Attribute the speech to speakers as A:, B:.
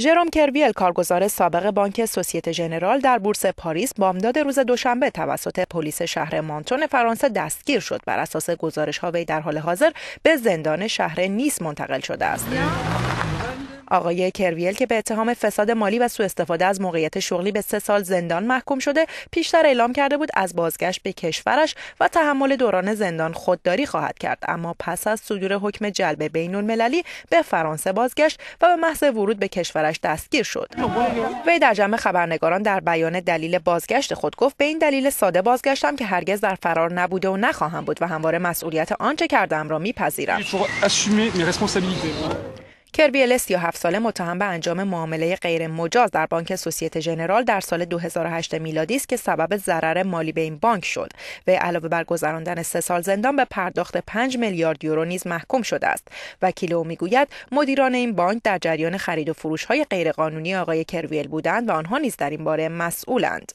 A: ژروم کرویل کارگزار سابق بانک سوسیته ژنرال در بورس پاریس بامداد روز دوشنبه توسط پلیس شهر مانتون فرانسه دستگیر شد. بر اساس گزارش ها وی در حال حاضر به زندان شهر نیس منتقل شده است. آقای کرویل که به اتهام فساد مالی و سوء استفاده از موقعیت شغلی به سه سال زندان محکوم شده پیشتر اعلام کرده بود از بازگشت به کشورش و تحمل دوران زندان خودداری خواهد کرد. اما پس از صدور حکم جلب بین المللی به فرانسه بازگشت و به محض ورود به کشورش دستگیر شد. وی در جمع خبرنگاران در بیان دلیل بازگشت خود گفت به این دلیل ساده بازگشتم که هرگز در فرار نبوده و نخواهم بود و همواره مسئولیت آنچه کردم را میپذیرم. کربیل 37 ساله متهم به انجام معامله غیر مجاز در بانک سوسیته ژنرال در سال 2008 میلادی است که سبب ضرر مالی به این بانک شد. و علاوه بر گذراندن سه سال زندان به پرداخت 5 میلیارد یورو نیز محکوم شده است. وکیل او می‌گوید مدیران این بانک در جریان خرید و فروش های غیرقانونی آقای کرویل بودند و آنها نیز در این باره مسئولند.